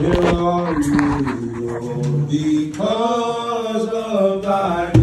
Here are you, Lord, because of thy